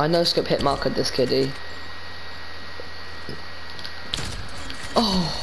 I know scope hit mark this kiddie. Oh,